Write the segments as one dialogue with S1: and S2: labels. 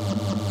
S1: Thank you.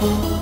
S1: trouble.